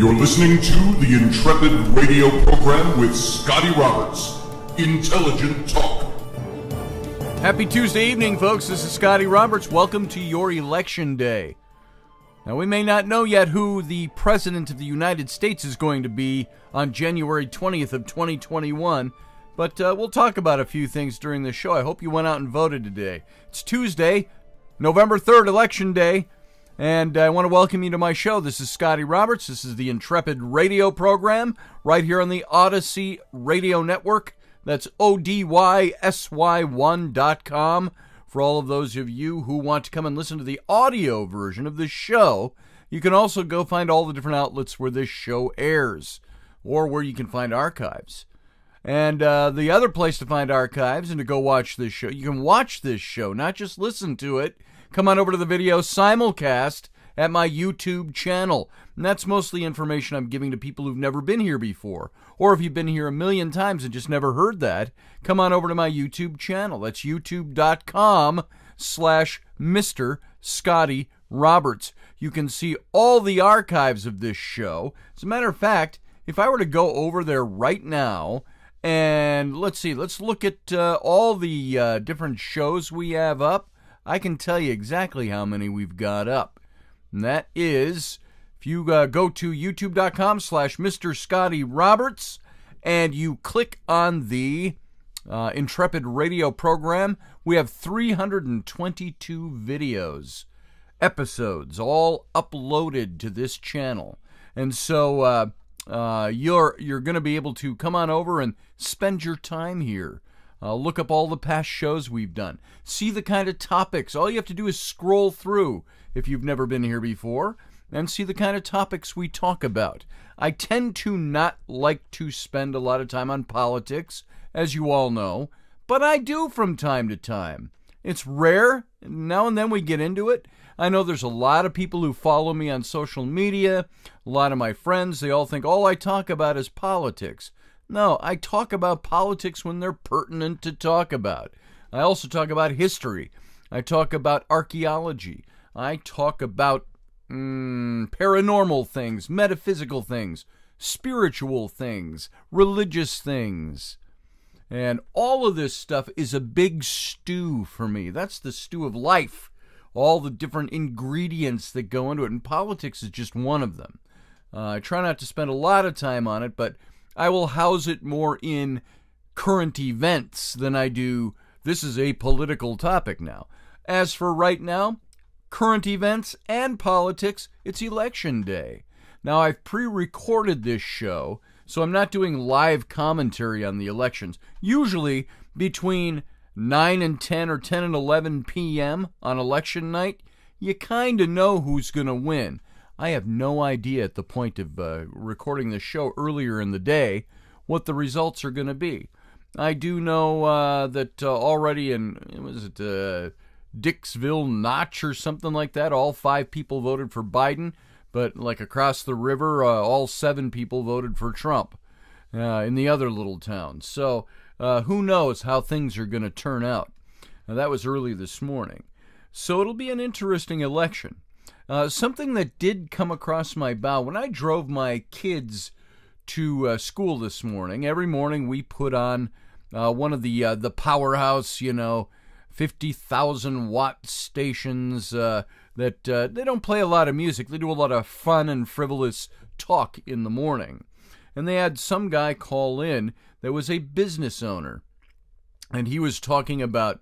You're listening to the Intrepid radio program with Scotty Roberts. Intelligent Talk. Happy Tuesday evening, folks. This is Scotty Roberts. Welcome to your election day. Now, we may not know yet who the President of the United States is going to be on January 20th of 2021, but uh, we'll talk about a few things during the show. I hope you went out and voted today. It's Tuesday, November 3rd, Election Day. And I want to welcome you to my show. This is Scotty Roberts. This is the Intrepid radio program right here on the Odyssey Radio Network. That's ODYSY1.com. For all of those of you who want to come and listen to the audio version of this show, you can also go find all the different outlets where this show airs or where you can find archives. And uh, the other place to find archives and to go watch this show, you can watch this show, not just listen to it come on over to the video simulcast at my YouTube channel. And that's mostly information I'm giving to people who've never been here before. Or if you've been here a million times and just never heard that, come on over to my YouTube channel. That's youtube.com slash Mr. Scotty Roberts. You can see all the archives of this show. As a matter of fact, if I were to go over there right now, and let's see, let's look at uh, all the uh, different shows we have up. I can tell you exactly how many we've got up. And that is, if you uh, go to youtube.com slash Mr. Scotty Roberts and you click on the uh, Intrepid radio program, we have 322 videos, episodes, all uploaded to this channel. And so uh, uh, you're you're going to be able to come on over and spend your time here. Uh, look up all the past shows we've done. See the kind of topics. All you have to do is scroll through if you've never been here before and see the kind of topics we talk about. I tend to not like to spend a lot of time on politics, as you all know, but I do from time to time. It's rare. Now and then we get into it. I know there's a lot of people who follow me on social media, a lot of my friends, they all think all I talk about is politics. No, I talk about politics when they're pertinent to talk about. I also talk about history. I talk about archaeology. I talk about mm, paranormal things, metaphysical things, spiritual things, religious things. And all of this stuff is a big stew for me. That's the stew of life. All the different ingredients that go into it. And politics is just one of them. Uh, I try not to spend a lot of time on it, but I will house it more in current events than I do this is a political topic now. As for right now, current events and politics, it's election day. Now, I've pre recorded this show, so I'm not doing live commentary on the elections. Usually between 9 and 10 or 10 and 11 p.m. on election night, you kind of know who's going to win. I have no idea at the point of uh, recording the show earlier in the day what the results are going to be. I do know uh, that uh, already in was it uh, Dixville Notch or something like that, all five people voted for Biden, but like across the river, uh, all seven people voted for Trump uh, in the other little towns. So who knows how things are going to turn out? Now, that was early this morning. So it'll be an interesting election. Uh, something that did come across my bow when I drove my kids to uh, school this morning. Every morning we put on uh, one of the uh, the powerhouse, you know, fifty thousand watt stations uh, that uh, they don't play a lot of music. They do a lot of fun and frivolous talk in the morning. And they had some guy call in that was a business owner, and he was talking about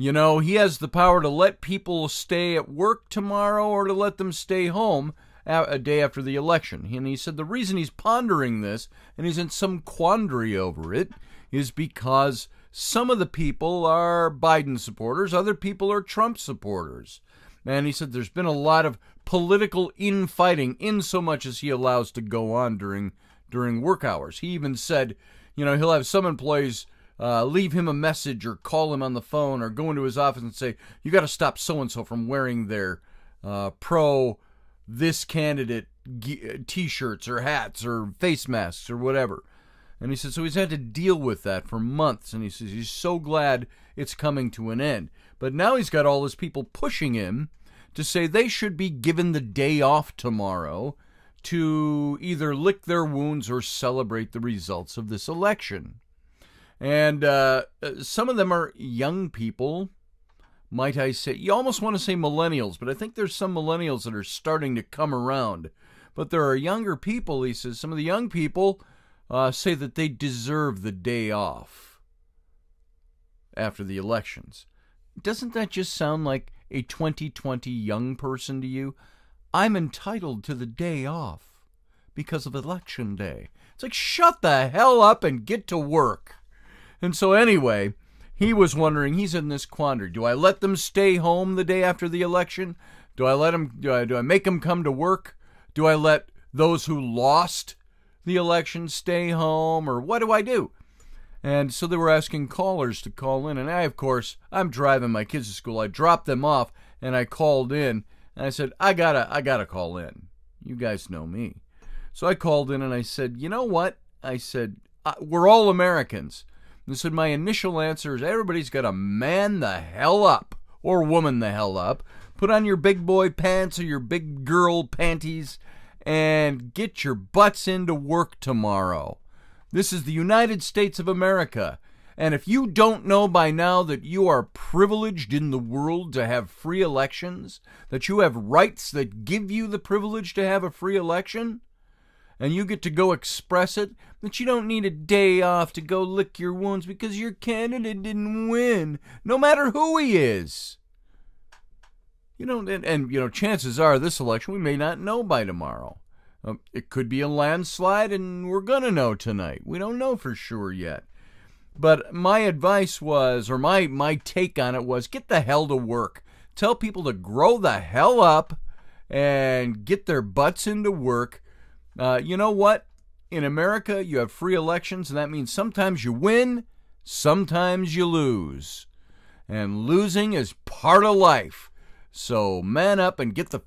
you know, he has the power to let people stay at work tomorrow or to let them stay home a day after the election. And he said the reason he's pondering this and he's in some quandary over it is because some of the people are Biden supporters, other people are Trump supporters. And he said there's been a lot of political infighting in so much as he allows to go on during during work hours. He even said, you know, he'll have some employees uh, leave him a message or call him on the phone or go into his office and say, you got to stop so and so from wearing their uh, pro this candidate t shirts or hats or face masks or whatever. And he said, so he's had to deal with that for months. And he says he's so glad it's coming to an end. But now he's got all his people pushing him to say they should be given the day off tomorrow to either lick their wounds or celebrate the results of this election. And uh, some of them are young people, might I say. You almost want to say millennials, but I think there's some millennials that are starting to come around. But there are younger people, he says. Some of the young people uh, say that they deserve the day off after the elections. Doesn't that just sound like a 2020 young person to you? I'm entitled to the day off because of election day. It's like, shut the hell up and get to work. And so, anyway, he was wondering, he's in this quandary. Do I let them stay home the day after the election? Do I let them, do I, do I make them come to work? Do I let those who lost the election stay home? Or what do I do? And so they were asking callers to call in. And I, of course, I'm driving my kids to school. I dropped them off and I called in and I said, I gotta, I gotta call in. You guys know me. So I called in and I said, you know what? I said, we're all Americans. And said, my initial answer is everybody's got to man the hell up or woman the hell up. Put on your big boy pants or your big girl panties and get your butts into work tomorrow. This is the United States of America. And if you don't know by now that you are privileged in the world to have free elections, that you have rights that give you the privilege to have a free election, and you get to go express it, that you don't need a day off to go lick your wounds because your candidate didn't win, no matter who he is. You know, and, and you know, chances are this election we may not know by tomorrow. Um, it could be a landslide, and we're gonna know tonight. We don't know for sure yet. But my advice was, or my my take on it was, get the hell to work. Tell people to grow the hell up and get their butts into work uh, you know what? In America, you have free elections, and that means sometimes you win, sometimes you lose. And losing is part of life. So man up and get the.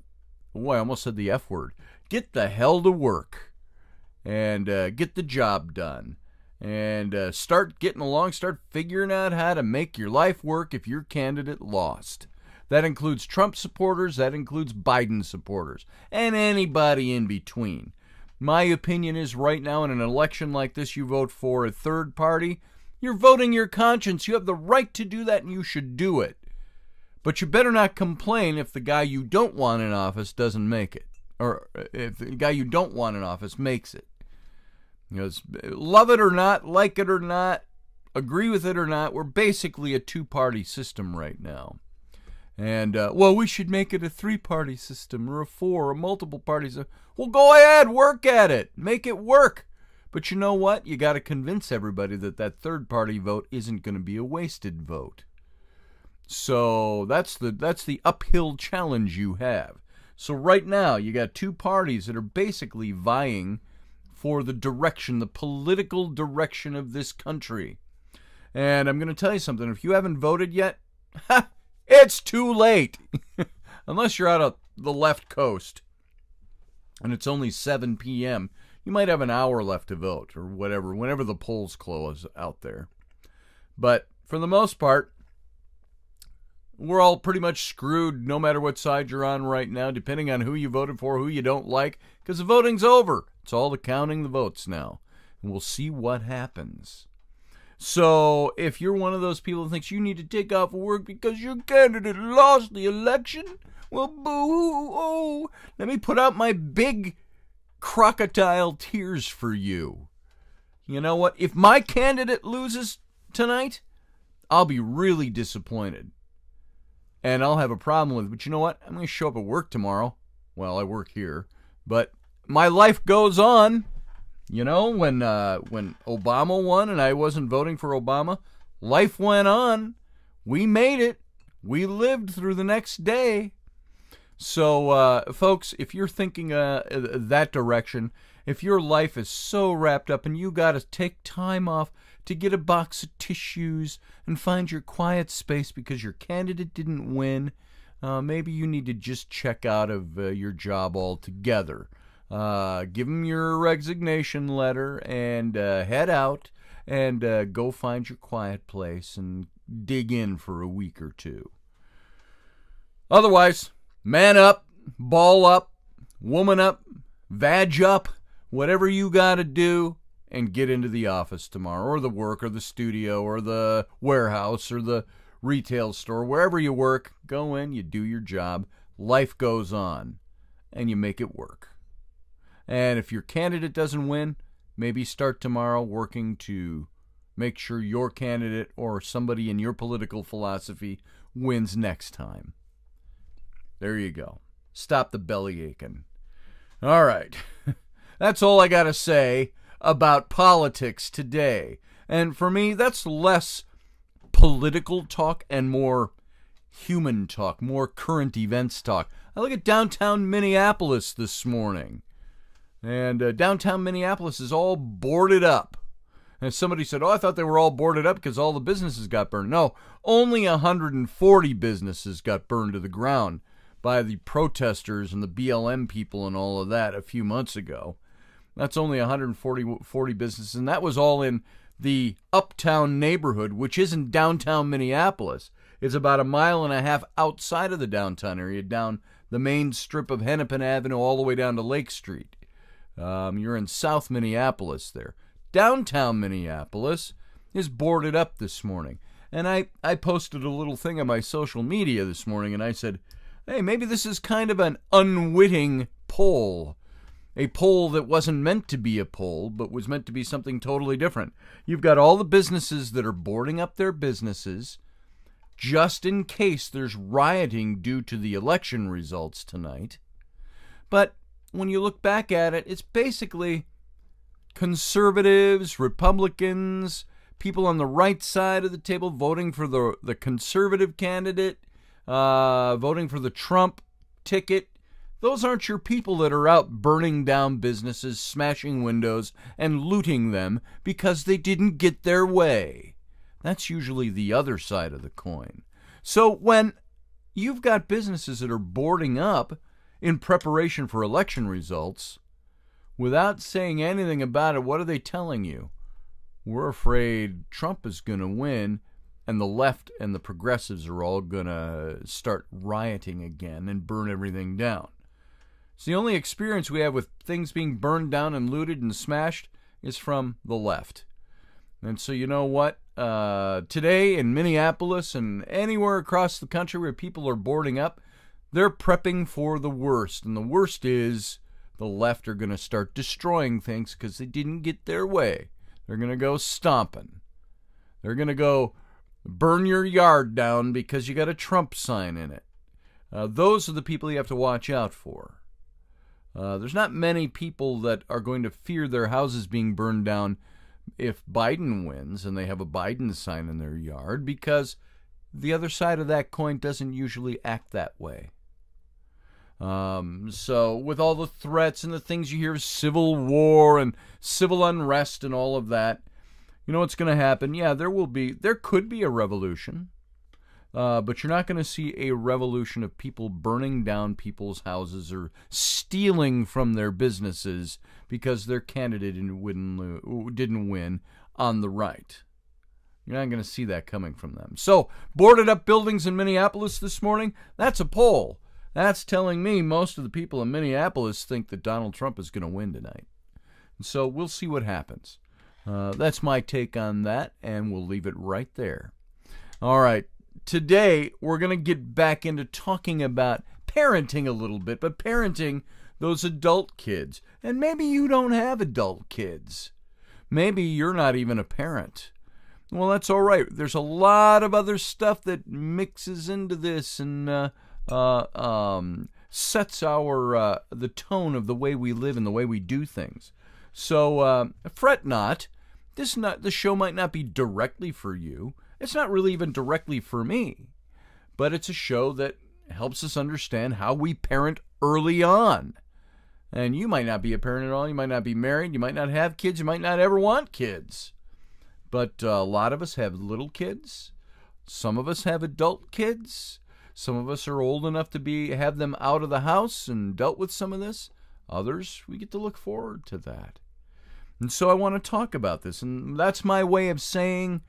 Oh, I almost said the F word. Get the hell to work and uh, get the job done. And uh, start getting along, start figuring out how to make your life work if your candidate lost. That includes Trump supporters, that includes Biden supporters, and anybody in between. My opinion is right now in an election like this, you vote for a third party. You're voting your conscience. You have the right to do that and you should do it. But you better not complain if the guy you don't want in office doesn't make it, or if the guy you don't want in office makes it. Because love it or not, like it or not, agree with it or not, we're basically a two party system right now. And, uh, well, we should make it a three party system or a four or multiple parties. Well, go ahead, work at it, make it work. But you know what? You got to convince everybody that that third party vote isn't going to be a wasted vote. So that's the that's the uphill challenge you have. So right now you got two parties that are basically vying for the direction, the political direction of this country. And I'm going to tell you something. If you haven't voted yet, it's too late. Unless you're out of the left coast and it's only 7 p.m., you might have an hour left to vote or whatever, whenever the polls close out there. But for the most part, we're all pretty much screwed no matter what side you're on right now, depending on who you voted for, who you don't like, because the voting's over. It's all the counting the votes now. And we'll see what happens. So if you're one of those people who thinks you need to take off work because your candidate lost the election, well, boo oh, let me put out my big crocodile tears for you. You know what? If my candidate loses tonight, I'll be really disappointed. And I'll have a problem with it. But you know what? I'm going to show up at work tomorrow. Well, I work here. But my life goes on. You know, when uh, when Obama won and I wasn't voting for Obama, life went on. We made it. We lived through the next day. So, uh, folks, if you're thinking uh, that direction, if your life is so wrapped up and you got to take time off to get a box of tissues and find your quiet space because your candidate didn't win, uh, maybe you need to just check out of uh, your job altogether. Uh, give them your resignation letter and uh, head out and uh, go find your quiet place and dig in for a week or two. Otherwise, man up, ball up, woman up, vag up, whatever you got to do, and get into the office tomorrow, or the work, or the studio, or the warehouse, or the retail store, wherever you work. Go in, you do your job, life goes on, and you make it work. And if your candidate doesn't win, maybe start tomorrow working to make sure your candidate or somebody in your political philosophy wins next time. There you go. Stop the belly aching. All right. That's all I got to say about politics today. And for me, that's less political talk and more human talk, more current events talk. I look at downtown Minneapolis this morning. And uh, downtown Minneapolis is all boarded up. And somebody said, Oh, I thought they were all boarded up because all the businesses got burned. No, only 140 businesses got burned to the ground by the protesters and the BLM people and all of that a few months ago. That's only 140 40 businesses, and that was all in the uptown neighborhood, which isn't downtown Minneapolis. It's about a mile and a half outside of the downtown area, down the main strip of Hennepin Avenue all the way down to Lake Street. Um, you're in South Minneapolis there. Downtown Minneapolis is boarded up this morning. And I, I posted a little thing on my social media this morning and I said, hey, maybe this is kind of an unwitting poll a poll that wasn't meant to be a poll, but was meant to be something totally different. You've got all the businesses that are boarding up their businesses just in case there's rioting due to the election results tonight. But when you look back at it, it's basically conservatives, Republicans, people on the right side of the table voting for the, the conservative candidate, uh, voting for the Trump ticket, those aren't your people that are out burning down businesses, smashing windows, and looting them because they didn't get their way. That's usually the other side of the coin. So when you've got businesses that are boarding up in preparation for election results, without saying anything about it, what are they telling you? We're afraid Trump is going to win and the left and the progressives are all going to start rioting again and burn everything down. So the only experience we have with things being burned down and looted and smashed is from the left. And so you know what? Uh, today in Minneapolis and anywhere across the country where people are boarding up, they're prepping for the worst. And the worst is the left are going to start destroying things because they didn't get their way. They're going to go stomping. They're going to go burn your yard down because you got a Trump sign in it. Uh, those are the people you have to watch out for. Uh, there's not many people that are going to fear their houses being burned down if Biden wins and they have a Biden sign in their yard because the other side of that coin doesn't usually act that way. Um, so, with all the threats and the things you hear, of civil war and civil unrest and all of that, you know what's going to happen? Yeah, there will be, there could be a revolution. Uh, but you're not going to see a revolution of people burning down people's houses or stealing from their businesses because their candidate didn't, didn't win on the right. You're not going to see that coming from them. So, boarded up buildings in Minneapolis this morning, that's a poll. That's telling me most of the people in Minneapolis think that Donald Trump is going to win tonight. And so, we'll see what happens. Uh, that's my take on that, and we'll leave it right there. All right today we're going to get back into talking about parenting a little bit, but parenting those adult kids. And maybe you don't have adult kids. Maybe you're not even a parent. Well, that's all right. There's a lot of other stuff that mixes into this and uh, uh, um, sets our uh, the tone of the way we live and the way we do things. So uh, fret not. This not the show might not be directly for you, it's not really even directly for me, but it's a show that helps us understand how we parent early on. And you might not be a parent at all. You might not be married. You might not have kids. You might not ever want kids. But uh, a lot of us have little kids. Some of us have adult kids. Some of us are old enough to be have them out of the house and dealt with some of this. Others, we get to look forward to that. And so I want to talk about this. And that's my way of saying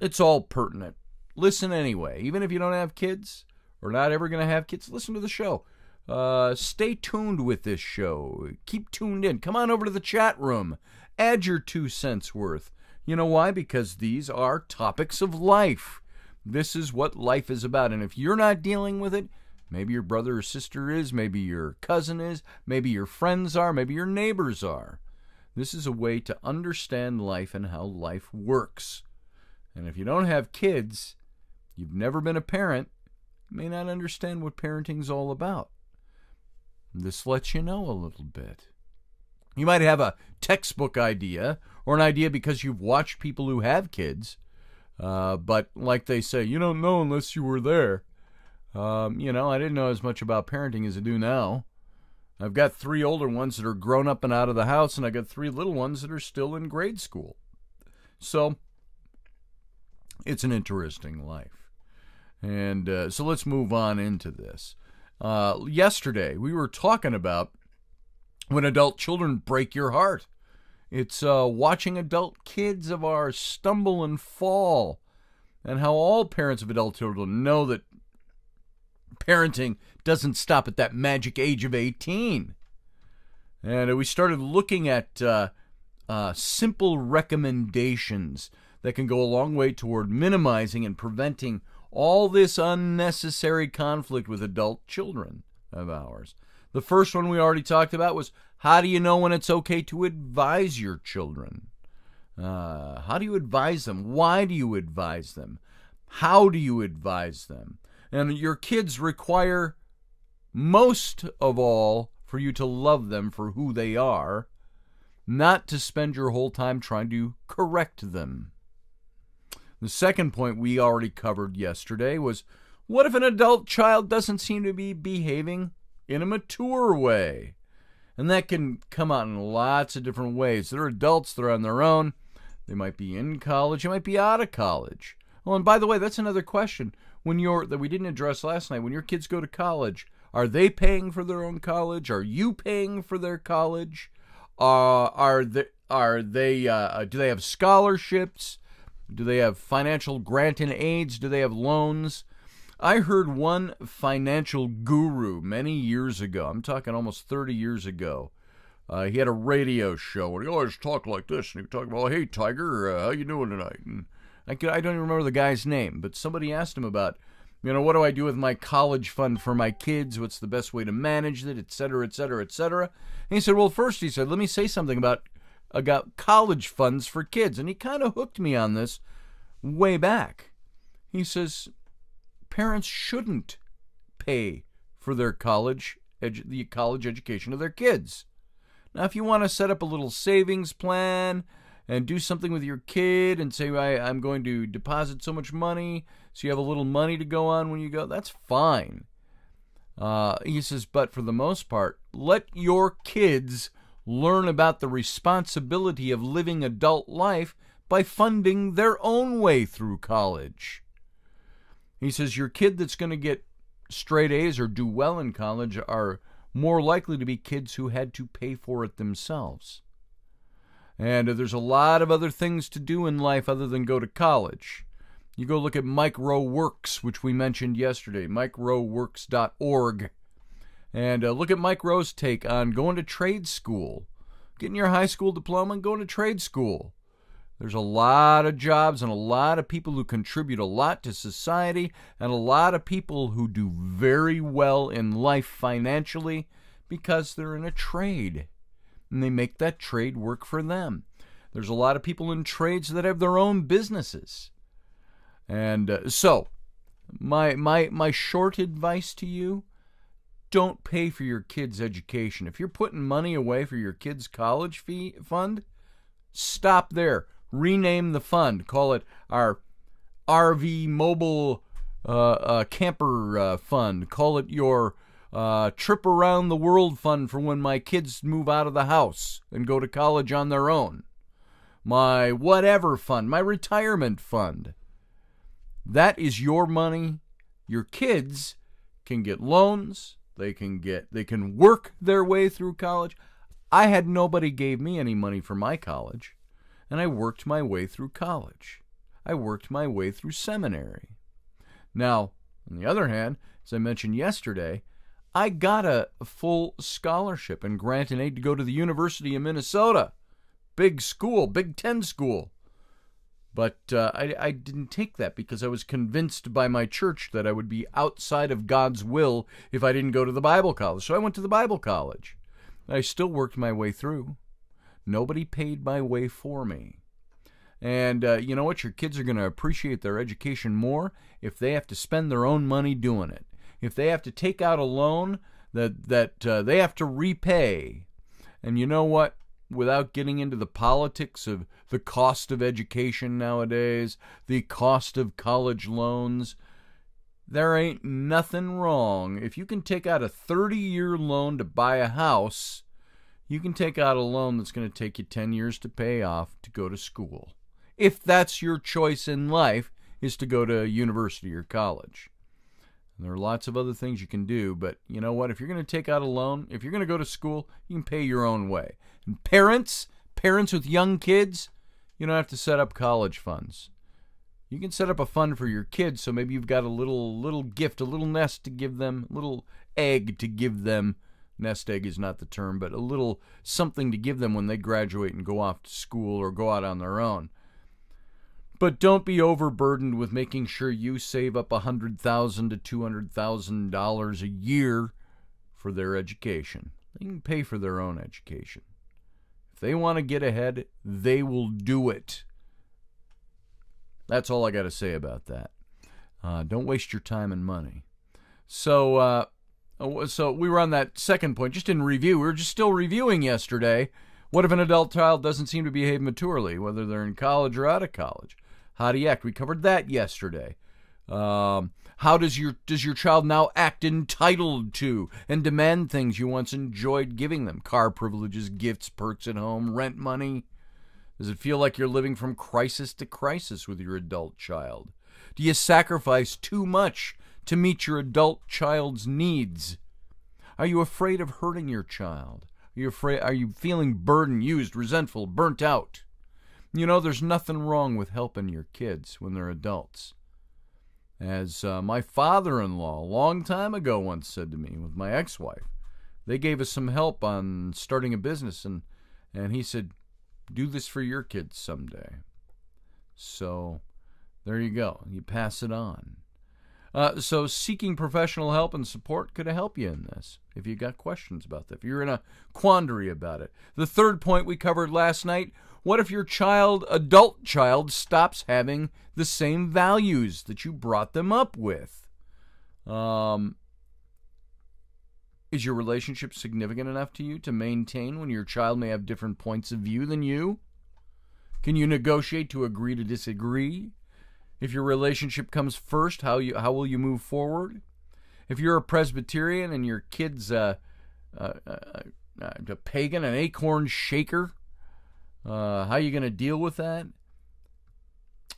it's all pertinent. Listen anyway. Even if you don't have kids or not ever going to have kids, listen to the show. Uh, stay tuned with this show. Keep tuned in. Come on over to the chat room. Add your two cents worth. You know why? Because these are topics of life. This is what life is about. And if you're not dealing with it, maybe your brother or sister is, maybe your cousin is, maybe your friends are, maybe your neighbors are. This is a way to understand life and how life works. And if you don't have kids, you've never been a parent, may not understand what parenting's all about. This lets you know a little bit. You might have a textbook idea or an idea because you've watched people who have kids, uh, but like they say, you don't know unless you were there. Um, you know, I didn't know as much about parenting as I do now. I've got three older ones that are grown up and out of the house, and I got three little ones that are still in grade school. So it's an interesting life. And uh, so let's move on into this. Uh, yesterday, we were talking about when adult children break your heart. It's uh, watching adult kids of ours stumble and fall, and how all parents of adult children know that parenting doesn't stop at that magic age of 18. And we started looking at uh, uh, simple recommendations that can go a long way toward minimizing and preventing all this unnecessary conflict with adult children of ours. The first one we already talked about was how do you know when it's okay to advise your children? Uh, how do you advise them? Why do you advise them? How do you advise them? And your kids require most of all for you to love them for who they are, not to spend your whole time trying to correct them. The second point we already covered yesterday was what if an adult child doesn't seem to be behaving in a mature way? And that can come out in lots of different ways. They're adults they're on their own. They might be in college, they might be out of college. Oh, and by the way, that's another question when you're that we didn't address last night. When your kids go to college, are they paying for their own college? Are you paying for their college? Uh, are they are they uh, do they have scholarships? Do they have financial grant and aids? Do they have loans? I heard one financial guru many years ago. I'm talking almost 30 years ago. Uh, he had a radio show and he always talked like this. And he talked about, "Hey Tiger, uh, how you doing tonight?" And I, could, I don't even remember the guy's name, but somebody asked him about, you know, what do I do with my college fund for my kids? What's the best way to manage it, et cetera, et cetera, et cetera. And he said, well, first, he said, let me say something about about college funds for kids. And he kind of hooked me on this way back. He says, parents shouldn't pay for their college edu- the college education of their kids. Now, if you want to set up a little savings plan and do something with your kid and say, I, am going to deposit so much money so you have a little money to go on when you go, that's fine. Uh, he says, but for the most part, let your kids learn about the responsibility of living adult life by funding their own way through college. He says, your kid that's going to get straight A's or do well in college are more likely to be kids who had to pay for it themselves. And there's a lot of other things to do in life other than go to college. You go look at Mike Rowe Works, which we mentioned yesterday, mikeroweworks.org. And uh, look at Mike Rowe's take on going to trade school, getting your high school diploma and going to trade school. There's a lot of jobs and a lot of people who contribute a lot to society and a lot of people who do very well in life financially because they're in a trade and they make that trade work for them. There's a lot of people in trades that have their own businesses. And uh, so, my my my short advice to you, don't pay for your kids' education. If you're putting money away for your kids' college fee fund, stop there. Rename the fund. Call it our RV mobile uh, uh, camper uh, fund. Call it your uh, trip around the world fund for when my kids move out of the house and go to college on their own. My whatever fund, my retirement fund. That is your money. Your kids can get loans. They can get they can work their way through college. I had nobody gave me any money for my college, and I worked my way through college. I worked my way through seminary. Now, on the other hand, as I mentioned yesterday, I got a full scholarship and grant and aid to go to the University of Minnesota. Big school, Big Ten school. But uh, I, I didn't take that because I was convinced by my church that I would be outside of God's will if I didn't go to the Bible college. So I went to the Bible college. I still worked my way through. Nobody paid my way for me. And uh, you know what? Your kids are going to appreciate their education more if they have to spend their own money doing it. If they have to take out a loan that that uh, they have to repay. And you know what? without getting into the politics of the cost of education nowadays, the cost of college loans, there ain't nothing wrong. If you can take out a 30 year loan to buy a house, you can take out a loan that's going to take you 10 years to pay off to go to school. If that's your choice in life, is to go to university or college. And there are lots of other things you can do, but you know what? If you're going to take out a loan, if you're going to go to school, you can pay your own way. And parents, parents with young kids, you don't have to set up college funds. You can set up a fund for your kids, so maybe you've got a little little gift, a little nest to give them, a little egg to give them. Nest egg is not the term, but a little something to give them when they graduate and go off to school or go out on their own. But don't be overburdened with making sure you save up a hundred thousand to two hundred thousand dollars a year for their education. They can pay for their own education If they want to get ahead, they will do it. That's all I got to say about that. Uh, don't waste your time and money. So, uh, so we were on that second point, just in review. We were just still reviewing yesterday. What if an adult child doesn't seem to behave maturely, whether they're in college or out of college? How do you act? We covered that yesterday. Um, how does your does your child now act entitled to and demand things you once enjoyed giving them? Car privileges, gifts, perks at home, rent money? Does it feel like you're living from crisis to crisis with your adult child? Do you sacrifice too much to meet your adult child's needs? Are you afraid of hurting your child? Are you afraid are you feeling burdened, used, resentful, burnt out? You know, there's nothing wrong with helping your kids when they're adults. As uh, my father in law, a long time ago, once said to me with my ex wife, they gave us some help on starting a business, and, and he said, Do this for your kids someday. So there you go. You pass it on. Uh, so, seeking professional help and support could help you in this if you've got questions about that, if you're in a quandary about it. The third point we covered last night what if your child, adult child, stops having the same values that you brought them up with? Um, is your relationship significant enough to you to maintain when your child may have different points of view than you? Can you negotiate to agree to disagree? If your relationship comes first, how you how will you move forward? If you're a Presbyterian and your kid's a, a, a, a pagan, an acorn shaker, uh, how are you going to deal with that?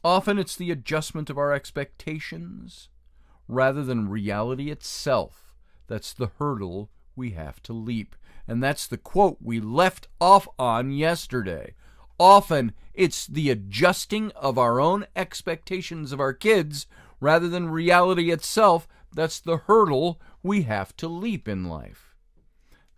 Often it's the adjustment of our expectations rather than reality itself that's the hurdle we have to leap. And that's the quote we left off on yesterday. Often it's the adjusting of our own expectations of our kids rather than reality itself that's the hurdle we have to leap in life.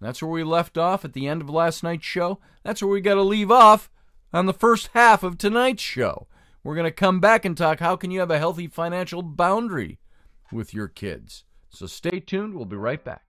That's where we left off at the end of last night's show. That's where we got to leave off on the first half of tonight's show. We're going to come back and talk how can you have a healthy financial boundary with your kids. So stay tuned. We'll be right back.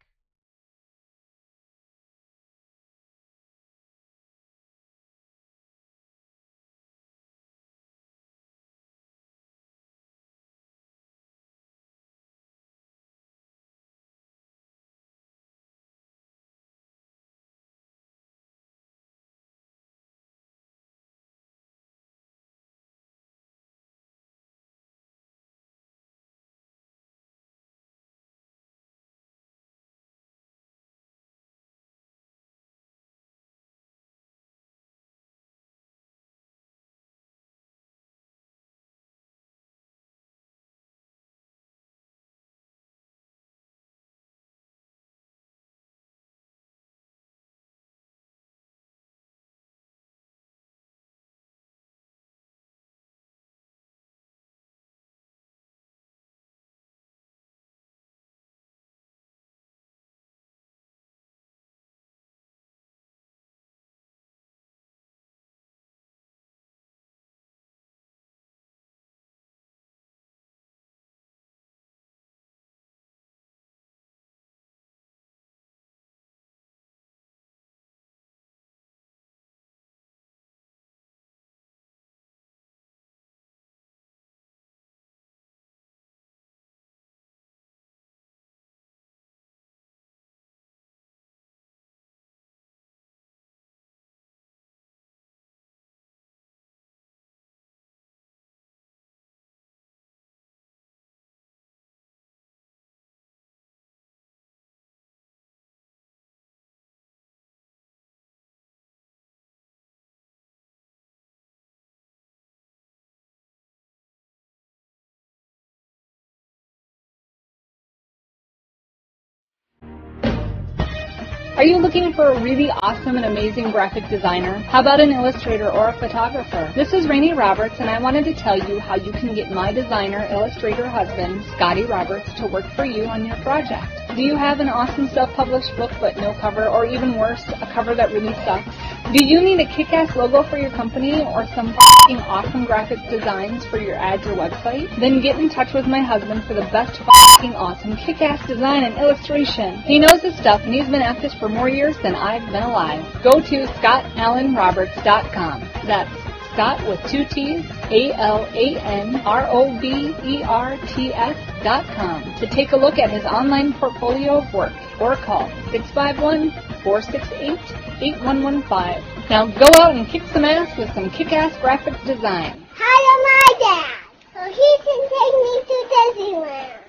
Are you looking for a really awesome and amazing graphic designer? How about an illustrator or a photographer? This is Rainey Roberts, and I wanted to tell you how you can get my designer, illustrator husband, Scotty Roberts, to work for you on your project. Do you have an awesome self-published book but no cover, or even worse, a cover that really sucks? Do you need a kick-ass logo for your company or some f***ing awesome graphic designs for your ads or website? Then get in touch with my husband for the best f***ing awesome kick-ass design and illustration. He knows his stuff and he's been at this for more years than I've been alive. Go to scottalanroberts.com. That's Scott with two T's, A-L-A-N-R-O-B-E-R-T-S dot com to take a look at his online portfolio of work or call 651-468-8115. Now go out and kick some ass with some kick-ass graphic design. Hire my dad so he can take me to Disneyland.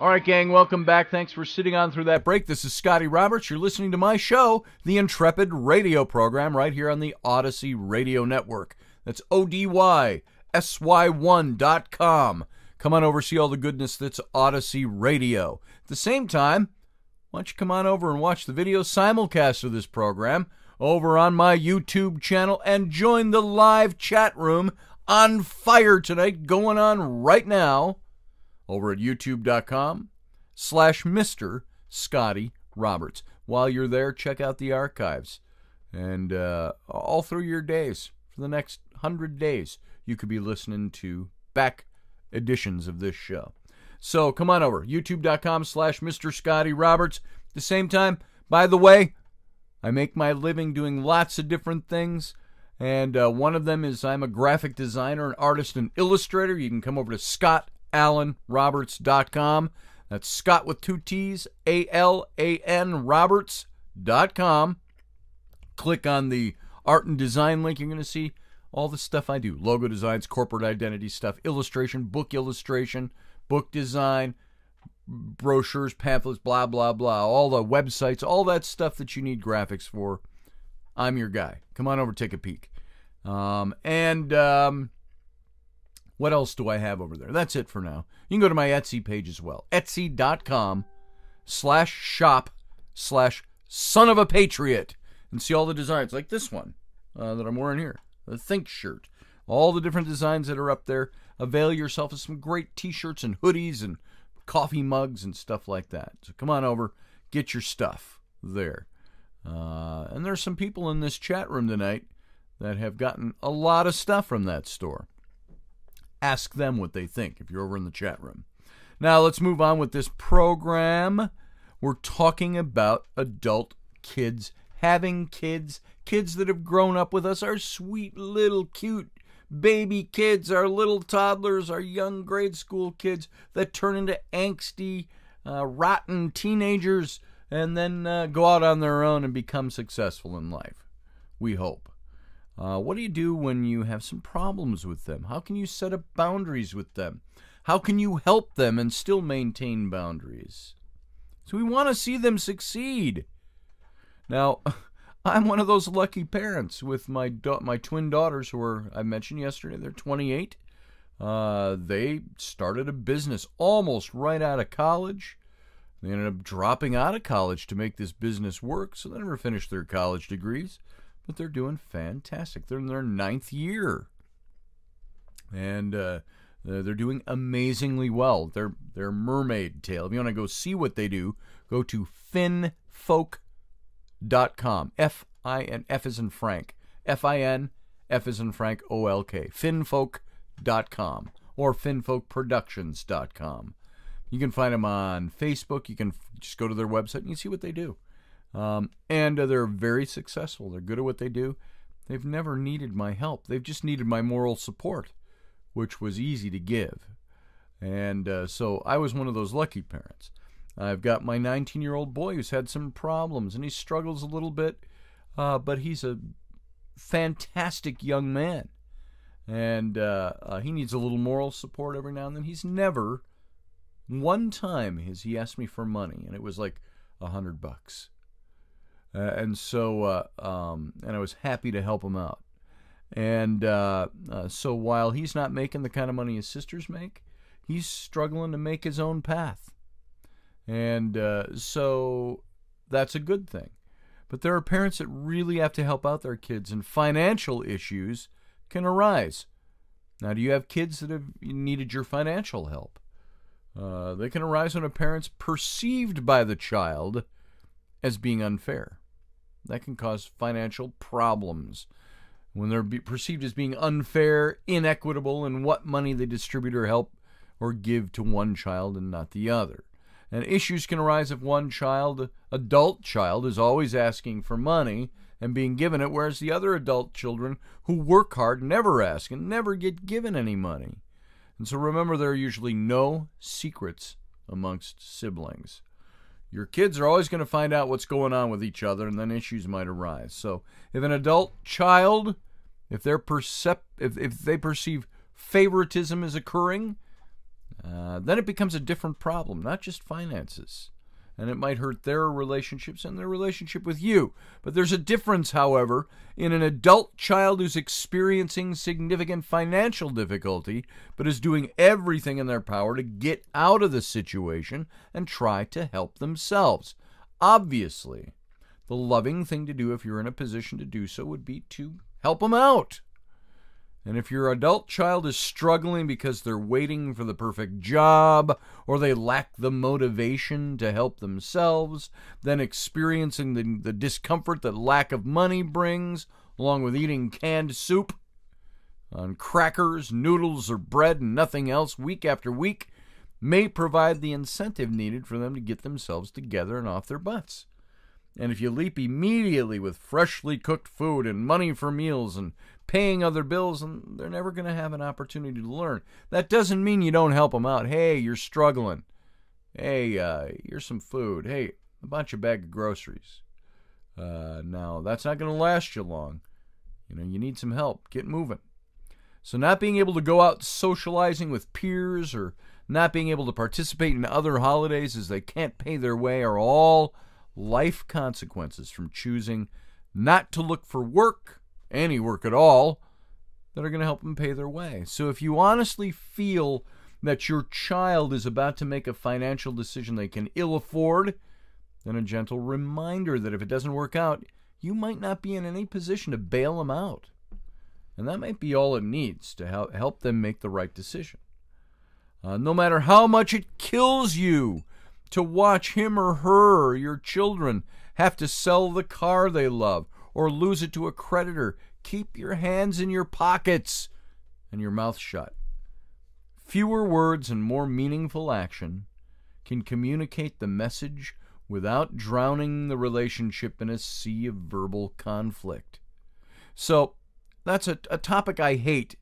All right, gang, welcome back. Thanks for sitting on through that break. This is Scotty Roberts. You're listening to my show, the Intrepid Radio Program, right here on the Odyssey Radio Network. That's O D Y S Y 1.com. Come on over, see all the goodness that's Odyssey Radio. At the same time, why don't you come on over and watch the video simulcast of this program over on my YouTube channel and join the live chat room on fire tonight, going on right now over at youtube.com slash Mr. Scotty Roberts. While you're there, check out the archives. And uh, all through your days, for the next hundred days, you could be listening to back editions of this show. So come on over, youtube.com slash Mr. Scotty Roberts. At the same time, by the way, I make my living doing lots of different things. And uh, one of them is I'm a graphic designer, an artist, and illustrator. You can come over to scottalanroberts.com. That's Scott with two T's, A L A N Roberts.com. Click on the art and design link. You're going to see all the stuff I do logo designs, corporate identity stuff, illustration, book illustration, book design, brochures, pamphlets, blah, blah, blah, all the websites, all that stuff that you need graphics for. I'm your guy. Come on over, take a peek. Um, and um, what else do I have over there? That's it for now. You can go to my Etsy page as well. Etsy.com slash shop slash son of a patriot and see all the designs like this one uh, that I'm wearing here, the Think shirt. All the different designs that are up there. Avail yourself of some great t-shirts and hoodies and coffee mugs and stuff like that. So come on over, get your stuff there. Uh, and there's some people in this chat room tonight that have gotten a lot of stuff from that store. Ask them what they think if you're over in the chat room. Now let's move on with this program. We're talking about adult kids having kids, kids that have grown up with us, our sweet little cute baby kids, our little toddlers, our young grade school kids that turn into angsty, uh, rotten teenagers and then uh, go out on their own and become successful in life. We hope. Uh, what do you do when you have some problems with them? How can you set up boundaries with them? How can you help them and still maintain boundaries? So we want to see them succeed. Now, I'm one of those lucky parents with my da- my twin daughters who were I mentioned yesterday. They're 28. Uh, they started a business almost right out of college. They ended up dropping out of college to make this business work, so they never finished their college degrees, but they're doing fantastic. They're in their ninth year, and uh, they're doing amazingly well. They're they're Mermaid Tail. If you want to go see what they do, go to finfolk.com. F I N F is in Frank. F I N F is in Frank O L K. Finfolk.com or finfolkproductions.com. You can find them on Facebook. You can just go to their website and you see what they do. Um, and uh, they're very successful. They're good at what they do. They've never needed my help. They've just needed my moral support, which was easy to give. And uh, so I was one of those lucky parents. I've got my 19 year old boy who's had some problems and he struggles a little bit, uh, but he's a fantastic young man. And uh, uh, he needs a little moral support every now and then. He's never one time has he asked me for money, and it was like a hundred bucks. Uh, and so, uh, um, and I was happy to help him out. And uh, uh, so, while he's not making the kind of money his sisters make, he's struggling to make his own path. And uh, so that's a good thing. But there are parents that really have to help out their kids, and financial issues can arise. Now, do you have kids that have needed your financial help? Uh, they can arise when a parent's perceived by the child as being unfair. That can cause financial problems when they're be perceived as being unfair, inequitable in what money they distribute or help or give to one child and not the other. And issues can arise if one child, adult child, is always asking for money and being given it, whereas the other adult children who work hard never ask and never get given any money. And so remember, there are usually no secrets amongst siblings. Your kids are always going to find out what's going on with each other, and then issues might arise. So, if an adult child, if they're percep- if, if they perceive favoritism is occurring, uh, then it becomes a different problem, not just finances. And it might hurt their relationships and their relationship with you. But there's a difference, however, in an adult child who's experiencing significant financial difficulty, but is doing everything in their power to get out of the situation and try to help themselves. Obviously, the loving thing to do if you're in a position to do so would be to help them out. And if your adult child is struggling because they're waiting for the perfect job or they lack the motivation to help themselves, then experiencing the, the discomfort that lack of money brings, along with eating canned soup on crackers, noodles, or bread and nothing else week after week, may provide the incentive needed for them to get themselves together and off their butts. And if you leap immediately with freshly cooked food and money for meals and paying other bills, and they're never going to have an opportunity to learn. That doesn't mean you don't help them out. Hey, you're struggling. Hey, uh, here's some food. Hey, a bunch of bag of groceries. Uh, now, that's not going to last you long. You know, you need some help. Get moving. So, not being able to go out socializing with peers or not being able to participate in other holidays as they can't pay their way are all life consequences from choosing not to look for work any work at all that are going to help them pay their way. So if you honestly feel that your child is about to make a financial decision they can ill afford, then a gentle reminder that if it doesn't work out, you might not be in any position to bail them out. And that might be all it needs to help them make the right decision. Uh, no matter how much it kills you to watch him or her, your children, have to sell the car they love or lose it to a creditor. Keep your hands in your pockets and your mouth shut. Fewer words and more meaningful action can communicate the message without drowning the relationship in a sea of verbal conflict. So, that's a, a topic I hate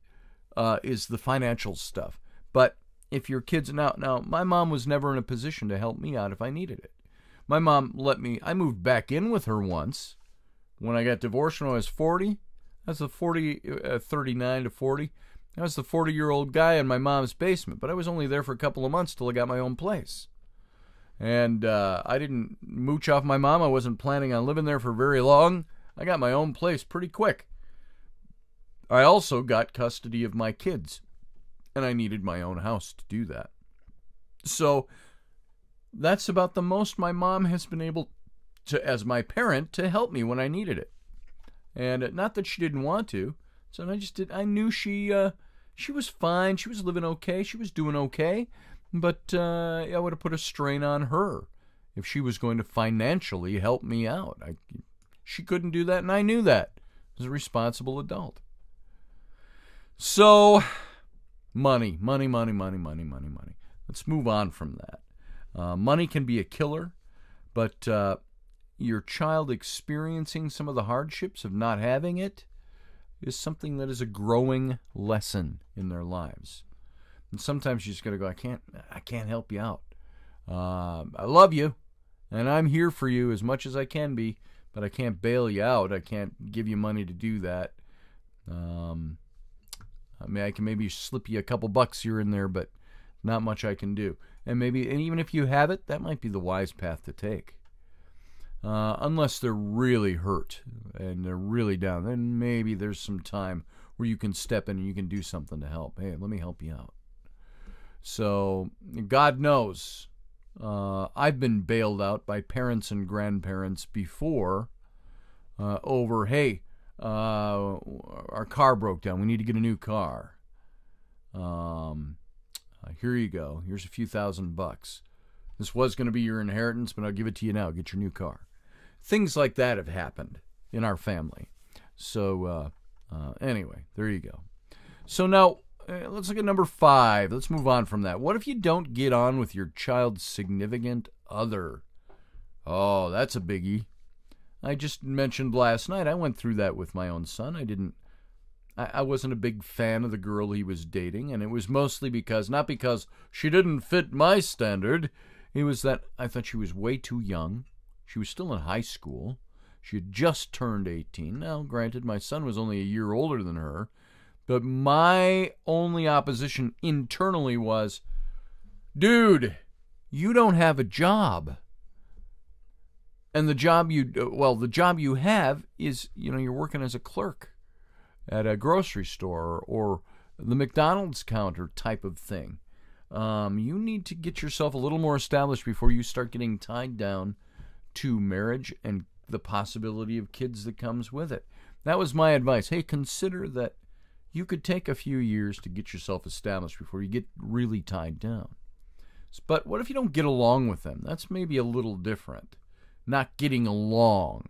uh, is the financial stuff. But if your kids now now my mom was never in a position to help me out if I needed it. My mom let me I moved back in with her once when I got divorced when I was 40. That's a 40, uh, 39 to 40. I was the 40 year old guy in my mom's basement, but I was only there for a couple of months till I got my own place. And uh, I didn't mooch off my mom. I wasn't planning on living there for very long. I got my own place pretty quick. I also got custody of my kids, and I needed my own house to do that. So that's about the most my mom has been able to as my parent to help me when I needed it. And uh, not that she didn't want to, so I just did. I knew she uh, she was fine. She was living okay. She was doing okay, but uh, I would have put a strain on her if she was going to financially help me out. I, she couldn't do that, and I knew that as a responsible adult. So, money, money, money, money, money, money, money. Let's move on from that. Uh, money can be a killer, but uh, your child experiencing some of the hardships of not having it is something that is a growing lesson in their lives. And sometimes you just got to go, I can't, I can't help you out. Uh, I love you, and I'm here for you as much as I can be, but I can't bail you out. I can't give you money to do that. Um, I mean, I can maybe slip you a couple bucks here and there, but not much I can do. And maybe, and even if you have it, that might be the wise path to take. Uh, unless they're really hurt and they're really down, then maybe there's some time where you can step in and you can do something to help. Hey, let me help you out. So God knows Uh, I've been bailed out by parents and grandparents before uh, over, hey, uh, our car broke down. We need to get a new car. Um, uh, here you go. Here's a few thousand bucks. This was going to be your inheritance, but I'll give it to you now. Get your new car. Things like that have happened in our family. So, uh, uh, anyway, there you go. So now uh, let's look at number five. Let's move on from that. What if you don't get on with your child's significant other? Oh, that's a biggie. I just mentioned last night. I went through that with my own son. I didn't. I, I wasn't a big fan of the girl he was dating, and it was mostly because not because she didn't fit my standard. It was that I thought she was way too young. She was still in high school. She had just turned 18. Now, granted, my son was only a year older than her, but my only opposition internally was, dude, you don't have a job. And the job you, well, the job you have is, you know, you're working as a clerk at a grocery store or the McDonald's counter type of thing. Um, you need to get yourself a little more established before you start getting tied down to marriage and the possibility of kids that comes with it. That was my advice. Hey, consider that you could take a few years to get yourself established before you get really tied down. But what if you don't get along with them? That's maybe a little different. Not getting along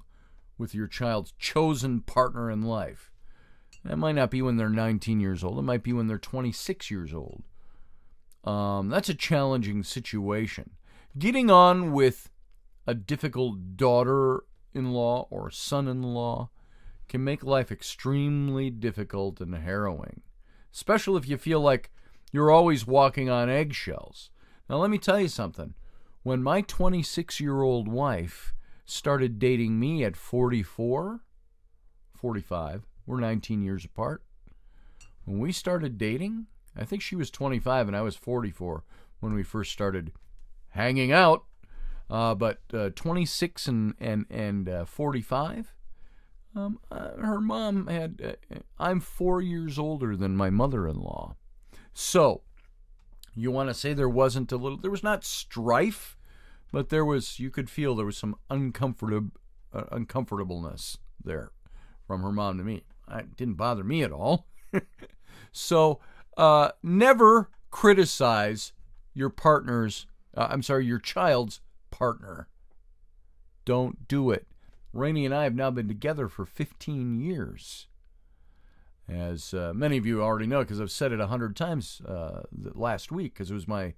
with your child's chosen partner in life. That might not be when they're 19 years old. It might be when they're 26 years old. Um, that's a challenging situation. Getting on with a difficult daughter in law or son in law can make life extremely difficult and harrowing, especially if you feel like you're always walking on eggshells. Now, let me tell you something. When my 26 year old wife started dating me at 44, 45, we're 19 years apart. When we started dating, I think she was 25 and I was 44 when we first started hanging out. Uh, but uh, 26 and and and uh, 45. Um, uh, her mom had. Uh, I'm four years older than my mother-in-law, so you want to say there wasn't a little. There was not strife, but there was. You could feel there was some uncomfortable uh, uncomfortableness there from her mom to me. It didn't bother me at all. so never criticize your partner's. I'm sorry, your child's partner. Don't do it. Rainey and I have now been together for 15 years. As uh, many of you already know, because I've said it a hundred times uh, last week, because it was my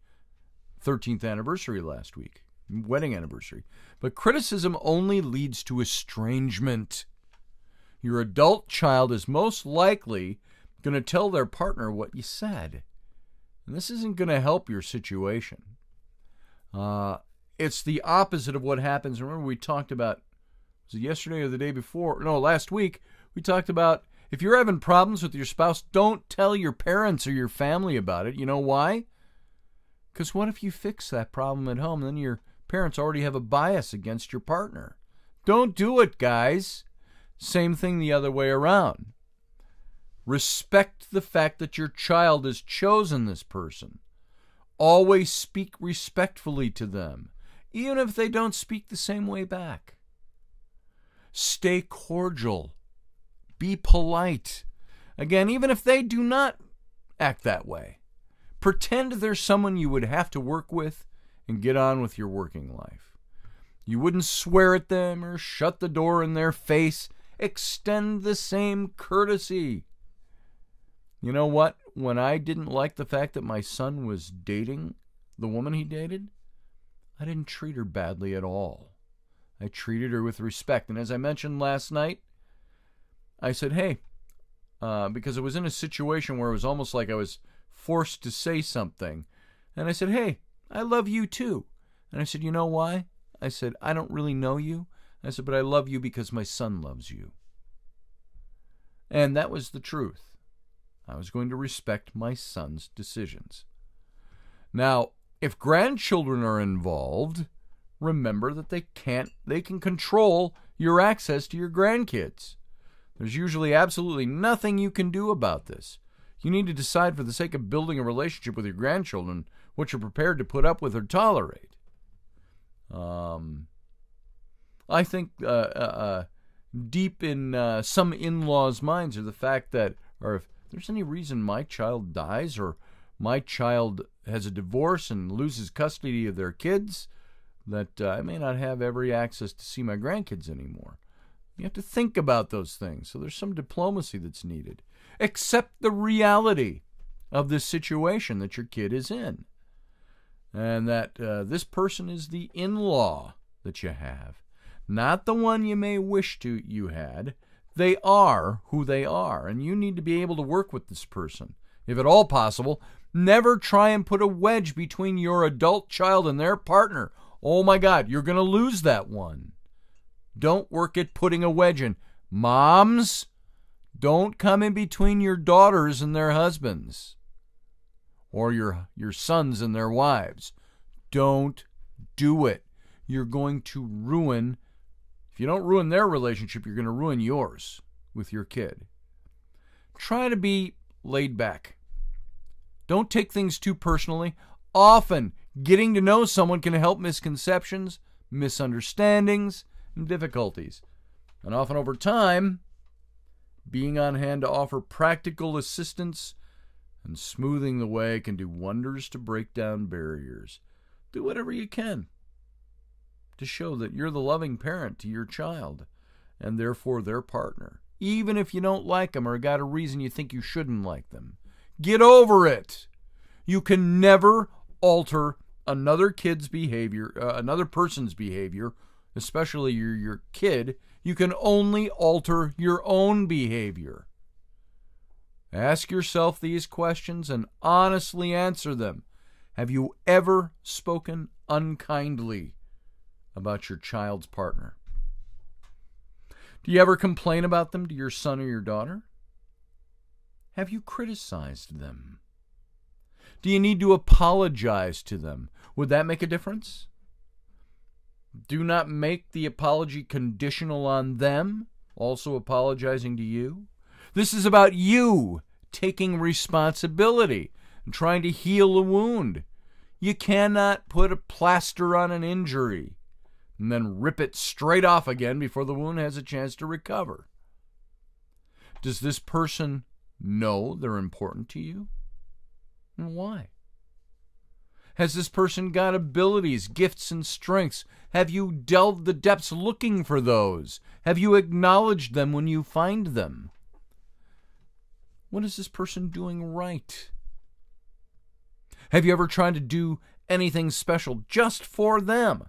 13th anniversary last week, wedding anniversary. But criticism only leads to estrangement. Your adult child is most likely going to tell their partner what you said. And this isn't going to help your situation. Uh, it's the opposite of what happens. Remember, we talked about was it yesterday or the day before? No, last week we talked about if you're having problems with your spouse, don't tell your parents or your family about it. You know why? Because what if you fix that problem at home? Then your parents already have a bias against your partner. Don't do it, guys. Same thing the other way around. Respect the fact that your child has chosen this person. Always speak respectfully to them even if they don't speak the same way back. Stay cordial. Be polite. Again, even if they do not act that way, pretend they're someone you would have to work with and get on with your working life. You wouldn't swear at them or shut the door in their face. Extend the same courtesy. You know what? When I didn't like the fact that my son was dating the woman he dated, I didn't treat her badly at all. I treated her with respect. And as I mentioned last night, I said, hey, uh, because I was in a situation where it was almost like I was forced to say something. And I said, hey, I love you too. And I said, you know why? I said, I don't really know you. I said, but I love you because my son loves you. And that was the truth. I was going to respect my son's decisions. Now, if grandchildren are involved, remember that they can't they can control your access to your grandkids. There's usually absolutely nothing you can do about this. You need to decide for the sake of building a relationship with your grandchildren what you're prepared to put up with or tolerate. Um, I think uh, uh, uh, deep in uh, some in-laws' minds are the fact that, or if there's any reason my child dies or my child has a divorce and loses custody of their kids, that uh, I may not have every access to see my grandkids anymore. You have to think about those things. So there's some diplomacy that's needed. Accept the reality of this situation that your kid is in. And that uh, this person is the in law that you have, not the one you may wish to you had. They are who they are, and you need to be able to work with this person. If at all possible, never try and put a wedge between your adult child and their partner. Oh my God, you're going to lose that one. Don't work at putting a wedge in. Moms, don't come in between your daughters and their husbands or your your sons and their wives. Don't do it. You're going to ruin if you don't ruin their relationship, you're going to ruin yours with your kid. Try to be laid back. Don't take things too personally. Often, getting to know someone can help misconceptions, misunderstandings, and difficulties. And often over time, being on hand to offer practical assistance and smoothing the way can do wonders to break down barriers. Do whatever you can to show that you're the loving parent to your child and therefore their partner, even if you don't like them or got a reason you think you shouldn't like them. Get over it. You can never alter another kid's behavior, uh, another person's behavior, especially your your kid. You can only alter your own behavior. Ask yourself these questions and honestly answer them. Have you ever spoken unkindly about your child's partner? Do you ever complain about them to your son or your daughter? Have you criticized them? Do you need to apologize to them? Would that make a difference? Do not make the apology conditional on them also apologizing to you. This is about you taking responsibility and trying to heal a wound. You cannot put a plaster on an injury and then rip it straight off again before the wound has a chance to recover. Does this person know they're important to you? And why? Has this person got abilities, gifts, and strengths? Have you delved the depths looking for those? Have you acknowledged them when you find them? What is this person doing right? Have you ever tried to do anything special just for them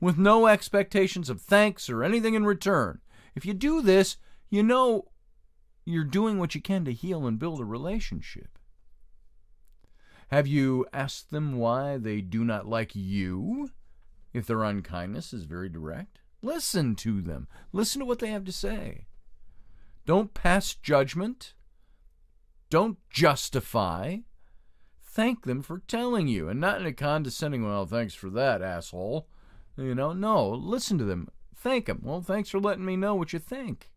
with no expectations of thanks or anything in return? If you do this, you know you're doing what you can to heal and build a relationship. Have you asked them why they do not like you? If their unkindness is very direct, listen to them. Listen to what they have to say. Don't pass judgment. Don't justify. Thank them for telling you, and not in a condescending, well, thanks for that, asshole. You know, no, listen to them. Thank them. Well, thanks for letting me know what you think.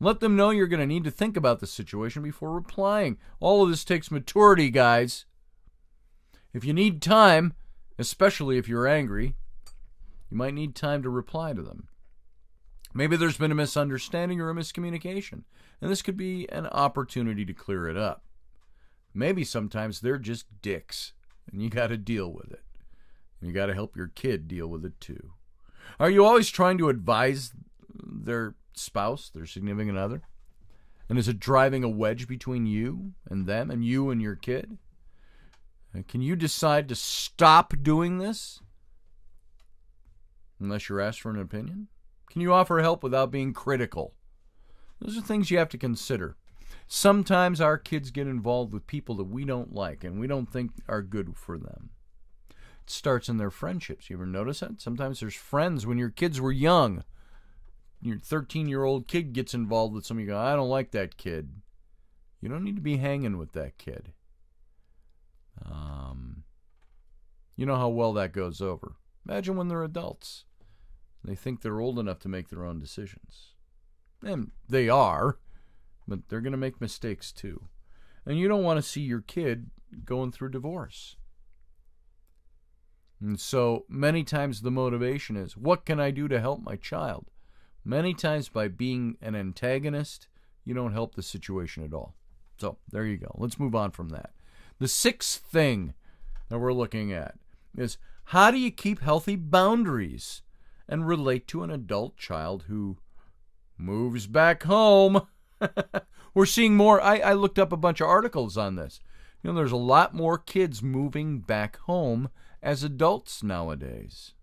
Let them know you're going to need to think about the situation before replying. All of this takes maturity, guys. If you need time, especially if you're angry, you might need time to reply to them. Maybe there's been a misunderstanding or a miscommunication, and this could be an opportunity to clear it up. Maybe sometimes they're just dicks, and you got to deal with it. You got to help your kid deal with it too. Are you always trying to advise their spouse, their significant other? And is it driving a wedge between you and them and you and your kid? Can you decide to stop doing this? Unless you're asked for an opinion? Can you offer help without being critical? Those are things you have to consider. Sometimes our kids get involved with people that we don't like and we don't think are good for them. It starts in their friendships. You ever notice that? Sometimes there's friends when your kids were young. Your 13 year old kid gets involved with somebody, you go, I don't like that kid. You don't need to be hanging with that kid. Um, you know how well that goes over. Imagine when they're adults. They think they're old enough to make their own decisions. And they are, but they're going to make mistakes too. And you don't want to see your kid going through divorce. And so many times the motivation is what can I do to help my child? Many times by being an antagonist, you don't help the situation at all. So there you go. Let's move on from that. The sixth thing that we're looking at is how do you keep healthy boundaries and relate to an adult child who moves back home? we're seeing more. I, I looked up a bunch of articles on this. You know, there's a lot more kids moving back home as adults nowadays.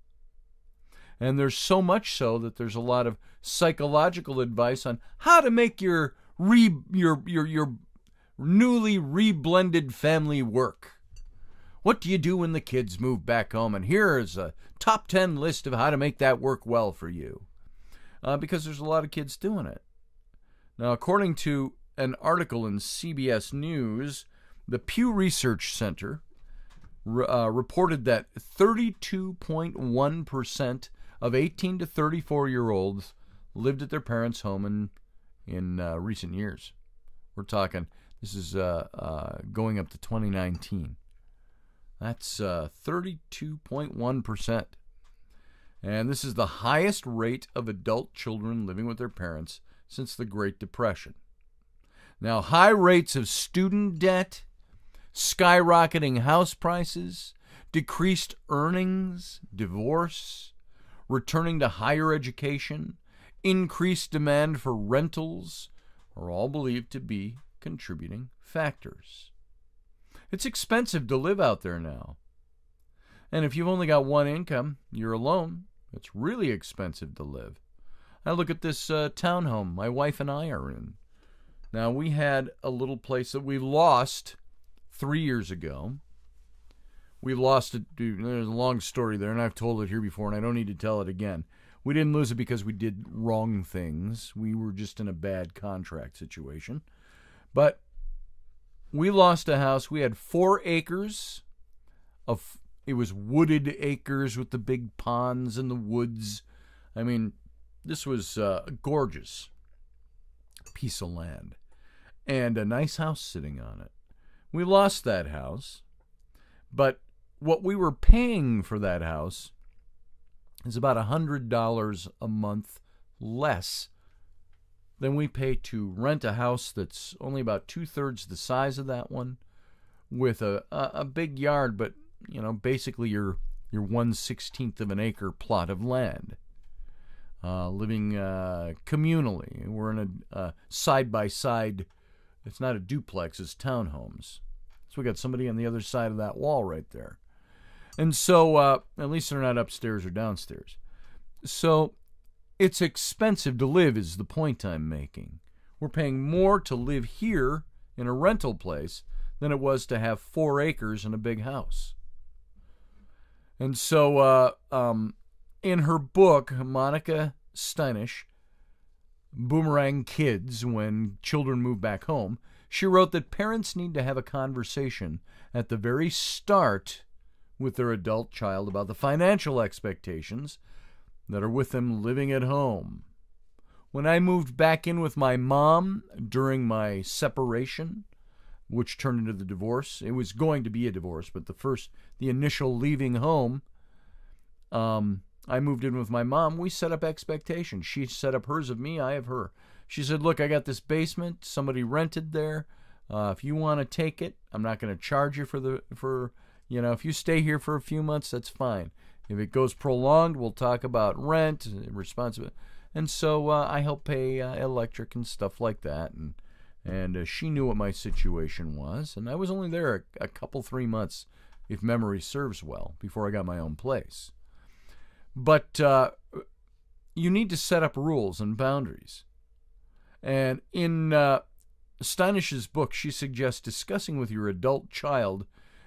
And there's so much so that there's a lot of psychological advice on how to make your re, your your your newly reblended family work. What do you do when the kids move back home? And here is a top 10 list of how to make that work well for you. Uh, because there's a lot of kids doing it. Now, according to an article in CBS News, the Pew Research Center uh, reported that 32.1% of 18 to 34 year olds lived at their parents' home in, in uh, recent years. We're talking, this is uh, uh going up to 2019. That's 32.1%. Uh, and this is the highest rate of adult children living with their parents since the Great Depression. Now, high rates of student debt skyrocketing house prices, decreased earnings, divorce, returning to higher education, increased demand for rentals are all believed to be contributing factors. It's expensive to live out there now. And if you've only got one income, you're alone, it's really expensive to live. I look at this uh, townhome my wife and I are in. Now, we had a little place that we lost three years ago. We lost it. There's a long story there, and I've told it here before, and I don't need to tell it again. We didn't lose it because we did wrong things. We were just in a bad contract situation. But we lost a house. We had four acres of, it was wooded acres with the big ponds and the woods. I mean, this was uh, a gorgeous piece of land and a nice house sitting on it. We lost that house, but what we were paying for that house is about $100 a month less than we pay to rent a house that's only about two thirds the size of that one with a, a, a big yard, but you know, basically your your one sixteenth of an acre plot of land. Uh, living uh, communally. We're in a side by side. It's not a duplex; it's townhomes. So we got somebody on the other side of that wall right there. And so, uh, at least they're not upstairs or downstairs. So, it's expensive to live, is the point I'm making. We're paying more to live here in a rental place than it was to have four acres and a big house. And so, uh, um, in her book, Monica Steinish, Boomerang Kids When Children Move Back Home, she wrote that parents need to have a conversation at the very start with their adult child about the financial expectations that are with them living at home. When I moved back in with my mom during my separation, which turned into the divorce, it was going to be a divorce, but the first, the initial leaving home, um, I moved in with my mom. We set up expectations. She set up hers of me, I have her. She said, Look, I got this basement. Somebody rented there. Uh, if you want to take it, I'm not going to charge you for the for you know if you stay here for a few months, that's fine. If it goes prolonged, we'll talk about rent, and responsibility, and so uh, I help pay uh, electric and stuff like that. And and uh, she knew what my situation was, and I was only there a, a couple three months, if memory serves well, before I got my own place. But uh, you need to set up rules and boundaries. And in uh, Steinish's book, she suggests discussing with your adult child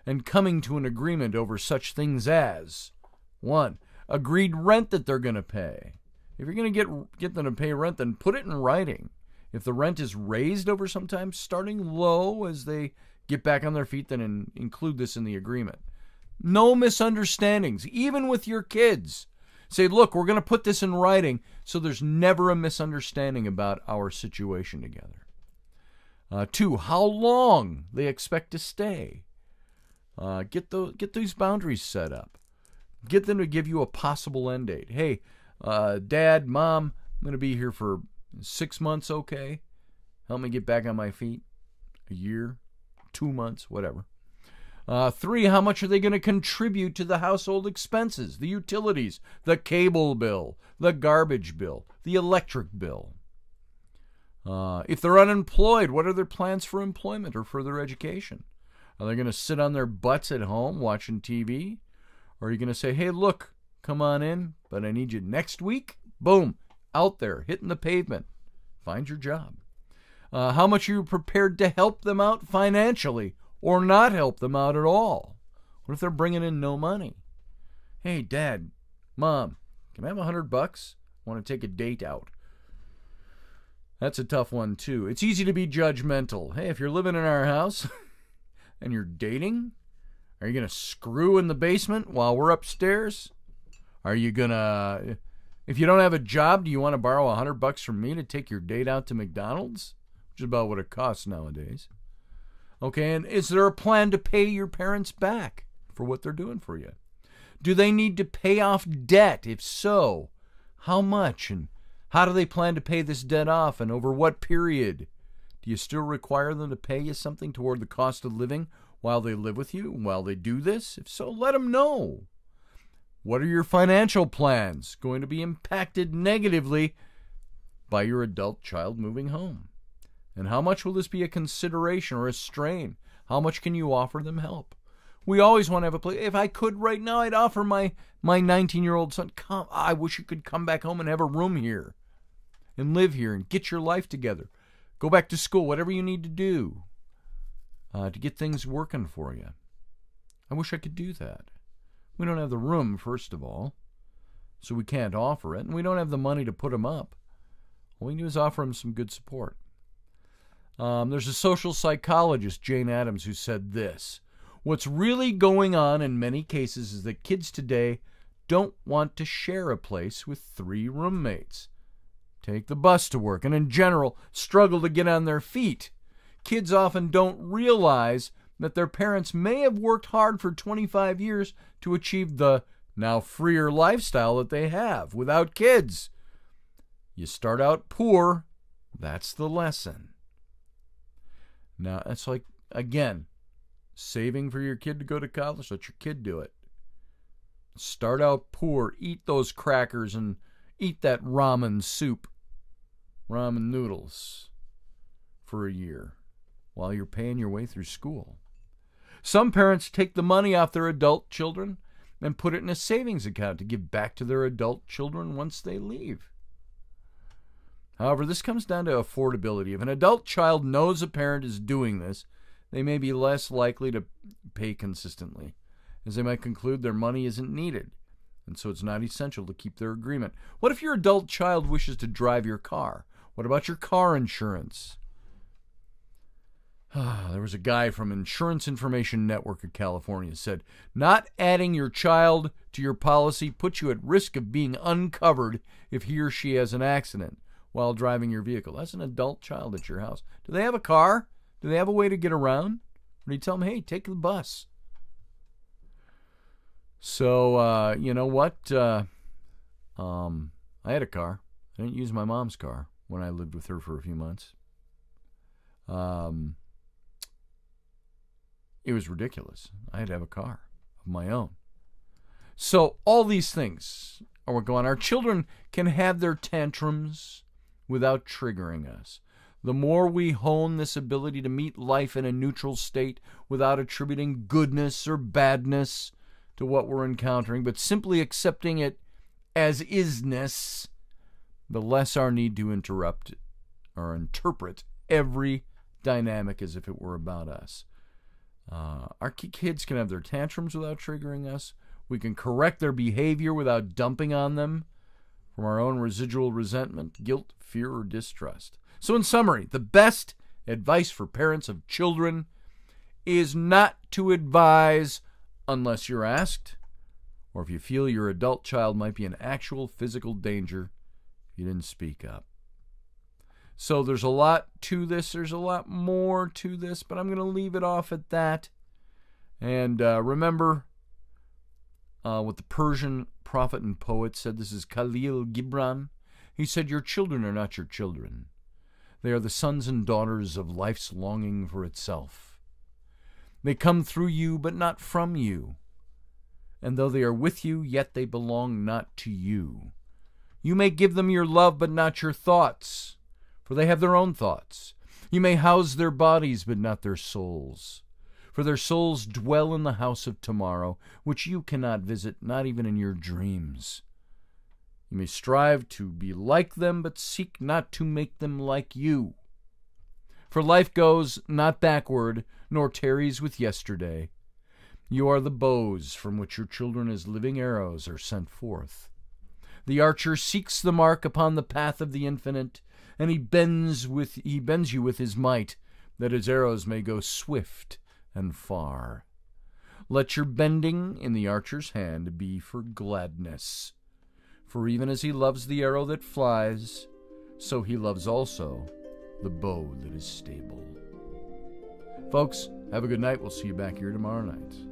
and coming to an agreement over such things as 1. Agreed rent that they're going to pay. If you're going to get get them to pay rent, then put it in writing. If the rent is raised over some time, starting low as they get back on their feet, then in, include this in the agreement. No misunderstandings, even with your kids. Say, look, we're going to put this in writing so there's never a misunderstanding about our situation together. Uh, two, how long they expect to stay. Uh, get the get these boundaries set up. Get them to give you a possible end date. Hey, uh, Dad, Mom, I'm going to be here for six months, okay? Help me get back on my feet. A year, two months, whatever. Uh, three, how much are they going to contribute to the household expenses, the utilities, the cable bill, the garbage bill, the electric bill? Uh, if they're unemployed, what are their plans for employment or further education? Are they going to sit on their butts at home watching TV? Or are you going to say, hey, look, come on in, but I need you next week? Boom, out there, hitting the pavement. Find your job. Uh, how much are you prepared to help them out financially or not help them out at all? What if they're bringing in no money? Hey, Dad, Mom, can I have a hundred bucks? Want to take a date out. That's a tough one, too. It's easy to be judgmental. Hey, if you're living in our house and you're dating, are you going to screw in the basement while we're upstairs? Are you going to. If you don't have a job, do you want to borrow a hundred bucks from me to take your date out to McDonald's? Which is about what it costs nowadays. Okay, and is there a plan to pay your parents back for what they're doing for you? Do they need to pay off debt? If so, how much and how do they plan to pay this debt off and over what period? Do you still require them to pay you something toward the cost of living while they live with you, while they do this? If so, let them know. What are your financial plans going to be impacted negatively by your adult child moving home? And how much will this be a consideration or a strain? How much can you offer them help? We always want to have a place. If I could right now, I'd offer my my 19 year old son, come. I wish you could come back home and have a room here, and live here and get your life together. Go back to school, whatever you need to do uh, to get things working for you. I wish I could do that. We don't have the room, first of all, so we can't offer it, and we don't have the money to put them up. All we can do is offer them some good support. Um, there's a social psychologist, Jane Adams, who said this What's really going on in many cases is that kids today don't want to share a place with three roommates, take the bus to work, and in general struggle to get on their feet. Kids often don't realize that their parents may have worked hard for 25 years to achieve the now freer lifestyle that they have without kids. You start out poor, that's the lesson. Now, it's like, again, saving for your kid to go to college, let your kid do it. Start out poor, eat those crackers and eat that ramen soup, ramen noodles for a year while you're paying your way through school. Some parents take the money off their adult children and put it in a savings account to give back to their adult children once they leave. However, this comes down to affordability. If an adult child knows a parent is doing this, they may be less likely to pay consistently, as they might conclude their money isn't needed, and so it's not essential to keep their agreement. What if your adult child wishes to drive your car? What about your car insurance? there was a guy from Insurance Information Network of California said, "Not adding your child to your policy puts you at risk of being uncovered if he or she has an accident while driving your vehicle. That's an adult child at your house. Do they have a car? Do they have a way to get around? Or do you tell them, hey, take the bus? So, uh, you know what? Uh, um, I had a car. I didn't use my mom's car when I lived with her for a few months. Um, it was ridiculous. I had to have a car of my own. So, all these things are what go on. Our children can have their tantrums without triggering us. The more we hone this ability to meet life in a neutral state without attributing goodness or badness to what we're encountering, but simply accepting it as isness, the less our need to interrupt or interpret every dynamic as if it were about us. Uh, our kids can have their tantrums without triggering us. We can correct their behavior without dumping on them from our own residual resentment, guilt, fear, or distrust. So, in summary, the best advice for parents of children is not to advise unless you're asked, or if you feel your adult child might be in actual physical danger, you didn't speak up. So, there's a lot to this. There's a lot more to this, but I'm going to leave it off at that. And uh, remember, uh, what the Persian prophet and poet said. This is Khalil Gibran. He said, Your children are not your children. They are the sons and daughters of life's longing for itself. They come through you, but not from you. And though they are with you, yet they belong not to you. You may give them your love, but not your thoughts, for they have their own thoughts. You may house their bodies, but not their souls. For their souls dwell in the house of tomorrow, which you cannot visit, not even in your dreams. You may strive to be like them, but seek not to make them like you. For life goes not backward, nor tarries with yesterday. You are the bows from which your children as living arrows are sent forth. The archer seeks the mark upon the path of the infinite, and he bends with he bends you with his might, that his arrows may go swift and far. Let your bending in the archer's hand be for gladness. For even as he loves the arrow that flies, so he loves also the bow that is stable. Folks, have a good night. We'll see you back here tomorrow night.